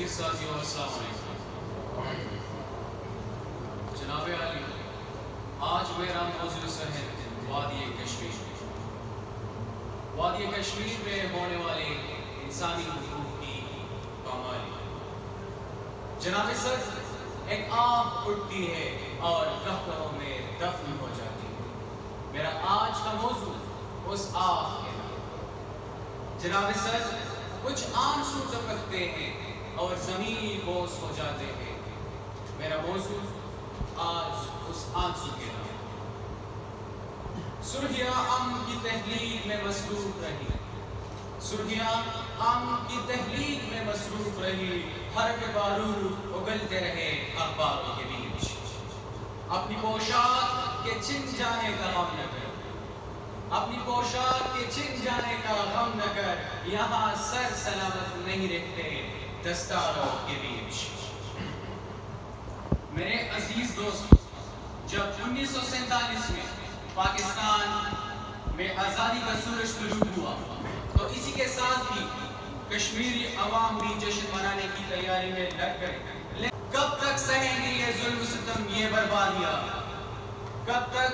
अस्सलाम वालेकुम जनाब आली आज मेरा मौजूद है वादी कश्मीर। वादी कश्मीर में होने वाले इंसानी हकूक की पामाली जनाब सर, एक आग उठती है और कहकरों में दफन हो जाती है। मेरा आज का मौजू उस आग के जनाब सर, कुछ आँसू टपकते हैं और ज़मीन बोस हो जाते हैं। मेरा मौजू आज उस आँसू के नाम। सुर्खिया अम की तहलील में मसरूफ रही। सुर्खिया अम की तहलील में मसरूफ रही। हर के बारूद उगलते रहे अखबारों के बीच। अपनी पोशाक के छिन जाने का गम न कर। अपनी पोशाक के छिन जाने का गम न कर। यहाँ सर सलामत नहीं रहते। दस्तारों के बीच। मेरे अज़ीज़ दोस्त, जब उन्नीस में पाकिस्तान में आज़ादी का सूरज तुलू हुआ तो इसी के साथ ही कश्मीरी अवाम भी जश्न मनाने की तैयारी में लग गए। कब तक सहेंगे ये जुल्म सितम ये बर्बादिया कब तक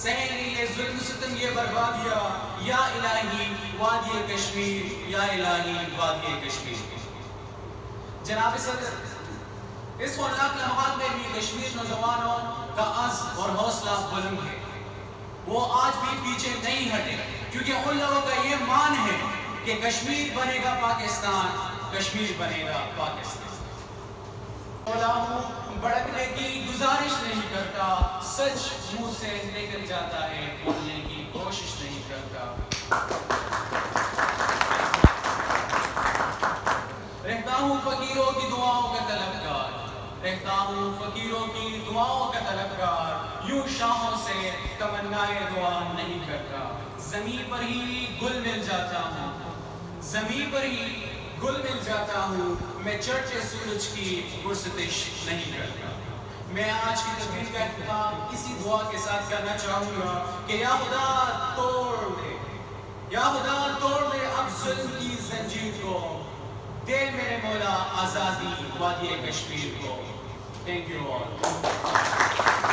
सहेंगे ये जुल्म सितम ये बर्बादिया या? इलाही वादी कश्मीर, या इलाही वादी कश्मीर। जनाब सदर इस खौफनाक लम्हात में भी कश्मीर नौजवानों का अज और हौसला बुलंद है। वो आज भी पीछे नहीं हटे, क्योंकि उन लोगों का ये मान है कि कश्मीर बनेगा पाकिस्तान, कश्मीर बनेगा पाकिस्तान। भड़कने की गुजारिश नहीं करता, सच मुँह से निकल जाता है, बोलने की कोशिश नहीं करता रहता हूँ फकीरों की दुआओं का रहता हूँ फकीरों की दुआओं का तलबगार, यूँ शाहों से तमन्नाए दुआ नहीं करता। ज़मीन पर ही गुल मिल जाता हूँ। ज़मीन पर ही गुल मिल जाता हूँ। मैं चर्चे सूरज की गुरसतिश नहीं करता। मैं आज की तकरीर का इख्तिताम इसी दुआ के साथ करना चाहूँगा कि या खुदा तोड़ दे। या खुदा तोड़ दे अब जुल्म की जंजीर को। दे मेरे मौला आज़ादी वादी कश्मीर को। Thank you all